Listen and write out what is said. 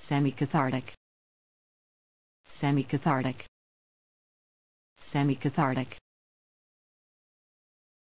Semi-cathartic. Semi-cathartic. Semi-cathartic.